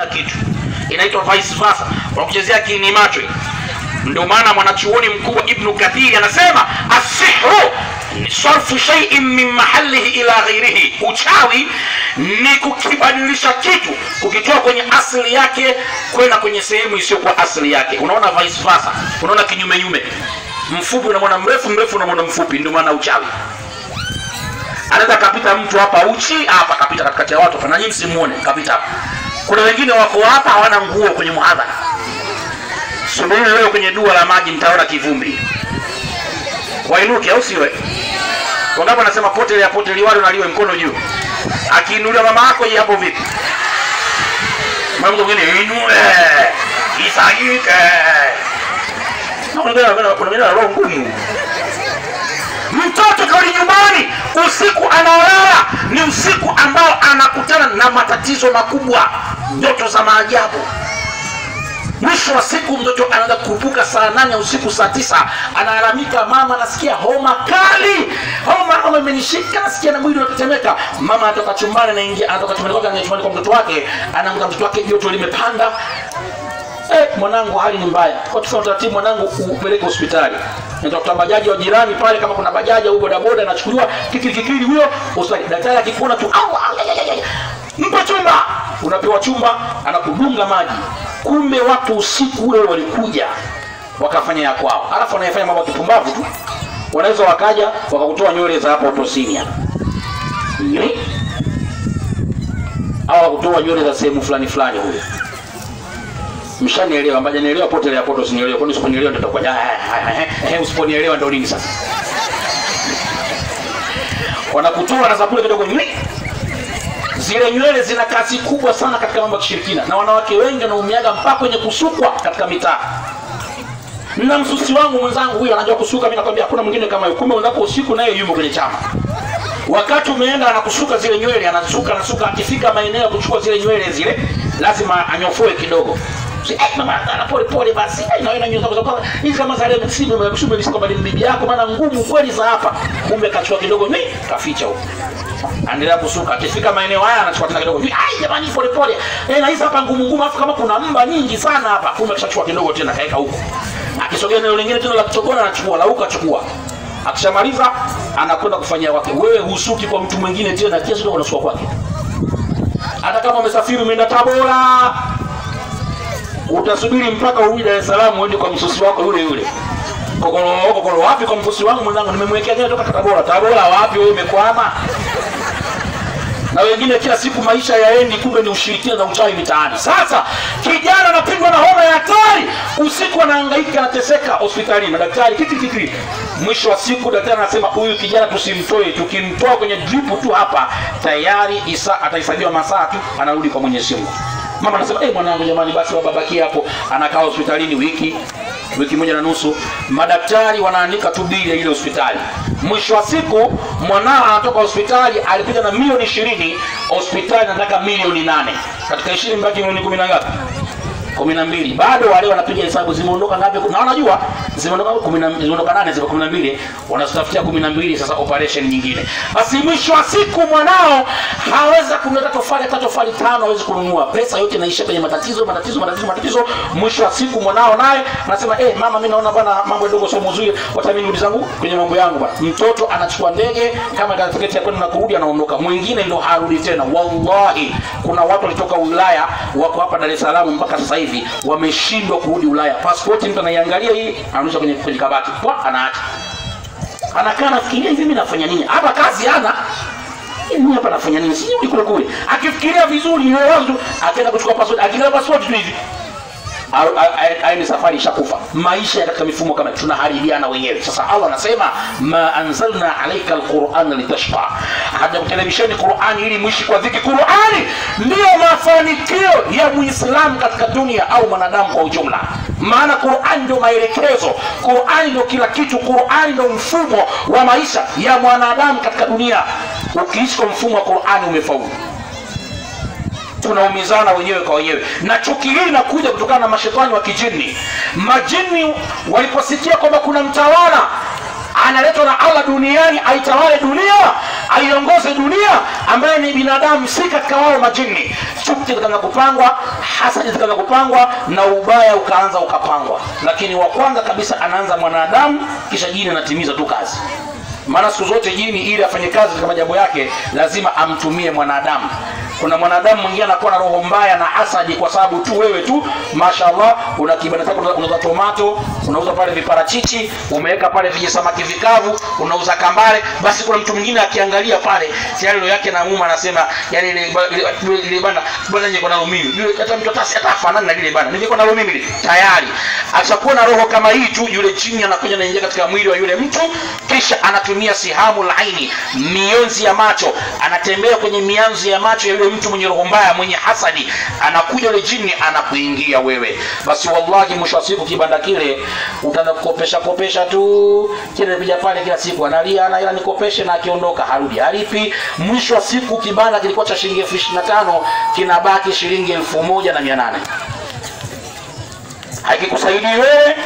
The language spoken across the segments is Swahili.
na kitu. Inaitwa vice versa. Wanakuchezea kiini macho ndio maana mwanachuoni mkubwa ibnu kathir anasema asihru ni sarfu shay'in min mahalihi ila ghairihi. Uchawi ni kukibadilisha kitu kukitoa kwenye asili yake kwenda kwenye sehemu isiyokuwa asili yake. Unaona vice versa? Unaona kinyume nyume? Mfupi unamwona mrefu mrefu unamwona mfupi. Ndio maana uchawi. Anaweza kapita mtu hapa uchi hapa kapita katikati ya watu na nyinyi msimuone kapita hapa kuna wengine wako hapa hawana nguo kwenye muhadhara Subiri leo kwenye dua la maji mtaona kivumbi. Wainuke au siwe wangapo anasema pote ya poteli wale unaliwe mkono juu? Akiinuliwa mama yako hii hapo vipi? Mama mwingine inue isagike kuna kuna mimi na roho ngumu. Mtoto kauli nyumbani usiku anaolala ni usiku ambao anakutana na matatizo makubwa ndoto za maajabu. Mwisho wa siku mtoto anaanza kurupuka saa nane usiku saa tisa analalamika mama nasikia homa kali. Homa homa imenishika nasikia na mwili unatetemeka. Mama anatoka chumbani anaingia anatoka chumbani kwake anaingia chumbani kwa mtoto wake anamka mtoto wake joto limepanda. Eh, mwanangu hali ni mbaya. Kwa tufanya utaratibu mwanangu upeleke hospitali. Nitakuta bajaji wa jirani pale kama kuna bajaji au bodaboda anachukuliwa kikikikili huyo hospitali. Daktari akikuona tu au, mpe chumba. Unapewa chumba anakudunga maji. Kumbe watu usiku ule walikuja wakafanya ya kwao. Alafu wanayefanya mambo kipumbavu tu. Wanaweza wakaja wakakutoa nywele za hapo utosini hapa au kutoa nywele za sehemu fulani fulani huyo mshanielewa mbaja nielewa pote ya poto usinielewa kwani usiponielewa ndio itakuwa eh usiponielewa ndio nini sasa? Wanakutoa na sabuni kidogo nywele zile nywele zina kazi kubwa sana katika mambo ya kishirikina. Na wanawake wengi wanaumiaga mpaka kwenye kusukwa katika mitaa. Na msusi wangu mwenzangu huyo anajua kusuka mimi nakwambia hakuna mwingine kama yeye. Kumbe unapo usiku naye yumo kwenye chama. Wakati umeenda anakusuka zile nywele anasuka anasuka. Akifika maeneo ya kuchukua zile nywele zile lazima anyofoe kidogo Eh, eh, na bibi yako maana ngumu kweli za hapa. Kumbe kachua kidogo ni kaficha huko. Anaendelea kusuka. Akifika maeneo haya anachukua tena kidogo. Ai jamani pole pole. Eh, na hizi hapa ngumu ngumu afu kama kuna mba nyingi sana hapa. Kumbe kishachukua kidogo tena kaeka huko. Akisogea eneo lingine tena la kuchogona anachukua la huko achukua akishamaliza anakwenda kufanyia wake. Wewe husuki kwa mtu mwingine tena kiasi ndio unasuka kwake. Hata kama umesafiri umeenda tabora utasubiri mpaka urudi dar es salaam uende kwa msusi wako yule yule. Kokoro kokoro wapi kwa msusi wangu mwenzangu? Nimemwekea jana toka tabora. Tabora wapi wewe umekwama? Na wengine kila siku maisha yaendi kumbe ni ushirikina na uchawi mitaani. Sasa kijana anapigwa na homa ya hatari. Usiku anahangaika anateseka hospitalini. Madaktari kiti. mwisho wa siku daktari anasema huyu kijana tusimtoe. Tukimtoa kwenye dripu tu hapa tayari isa atahesabiwa masaa tu anarudi kwa mwenyezi mungu mama anasema eh, mwanangu jamani basi wababaki hapo anakaa hospitalini wiki wiki moja na nusu. Madaktari wanaandika tu bili ya ile hospitali. Mwisho wa siku mwanao anatoka hospitali alipita na milioni ishirini hospitali nataka milioni nane. Katika ishirini mbaki milioni kumi na ngapi kumi na mbili. Bado wale wanapiga hesabu zimeondoka ngapi? Na wanajua zimeondoka kumi na- zimeondoka nane ziko kumi na mbili. Wanazitafutia kumi na mbili sasa operation nyingine. Basi mwisho wa siku mwanao haweza kumleta tofali hata tofali tano hawezi kununua. Pesa yote inaisha kwenye matatizo matatizo matatizo matatizo. Mwisho wa siku mwanao naye anasema eh mama mimi naona bwana mambo ndogo sio mzuri. Wacha mimi zangu kwenye mambo yangu bwana. Mtoto anachukua ndege kama ndio tiketi ya kwenda na kurudi anaondoka. Mwingine ndio harudi tena. Wallahi kuna watu walitoka Ulaya wako hapa Dar es Salaam mpaka sasa hivi wameshindwa kurudi Ulaya. Passport mtu anaiangalia hii anarusha kwenye kwenye kabati. Kwa anaacha. Anakaa nafikiria hivi mimi nafanya nini? Hapa kazi hana. Mimi hapa nafanya nini? Sijui kule kule. Akifikiria vizuri ile wazo akaenda kuchukua passport akiangalia passport tu hivi ayo ni safari ishakufa. Maisha katika mifumo kama tunaharibiana wenyewe. Sasa allah anasema ma anzalna alaika alqurana litashqa. Hajakutelevisheni qurani ili mwishi kwa dhiki qurani ndiyo mafanikio ya muislamu katika dunia au mwanadamu kwa ujumla. Maana qurani ndio maelekezo. Qurani ndio kila kitu. Qurani ndio mfumo wa maisha ya mwanadamu katika dunia. Ukiishi kwa mfumo wa qurani umefaulu tunaumizana wenyewe kwa wenyewe. Na chuki hii inakuja kutokana na mashetani wa kijini majini waliposikia kwamba kuna mtawala analetwa na allah duniani aitawale dunia aiongoze dunia ambaye ni binadamu si katika wao majini chuki zikaanza kupangwa hasadi zikaanza kupangwa na ubaya ukaanza ukapangwa. Lakini wa kwanza kabisa anaanza mwanadamu kisha jini anatimiza tu kazi. Maana siku zote jini ili afanye kazi katika majambo yake lazima amtumie mwanadamu kuna mwanadamu mwingine anakuwa na roho mbaya na hasadi kwa sababu tu wewe tu mashallah una kibanda chako unauza tomato unauza pale viparachichi umeweka pale vijisamaki vikavu unauza kambale basi kuna mtu mwingine akiangalia pale tayari roho yake nauma anasema yani ile ile bana bana niko nalo mimi. Yule hata mtu hata atafanana na ile bana ningekuwa nalo mimi tayari. Atakuwa na roho kama hii tu yule jini anakuja anaingia katika mwili wa yule mtu kisha anatumia sihamu laini mionzi ya macho anatembea kwenye mianzi ya macho ya yule mtu mwenye roho mbaya mwenye hasadi anakuja yule jini anakuingia wewe. Basi wallahi mwisho wa siku kibanda kile utaanza kukopesha kopesha tu. Kile kija pale kila siku analia ana ila nikopeshe na akiondoka harudi. Halipi. Mwisho wa siku kibanda kilikuwa cha shilingi elfu ishirini na tano kinabaki shilingi elfu moja na mia nane. Hakikusaidii wewe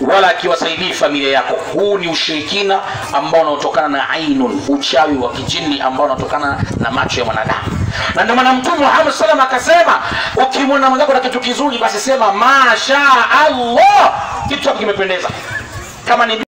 wala akiwasaidii familia yako. Huu ni ushirikina ambao unaotokana na ainun uchawi wa kijini ambao unatokana na macho ya mwanadamu na ndio maana mtume muhammad salam akasema ukimwona mwenzako na kitu kizuri basi sema masha allah! Kitu chako kimependeza. Kama ni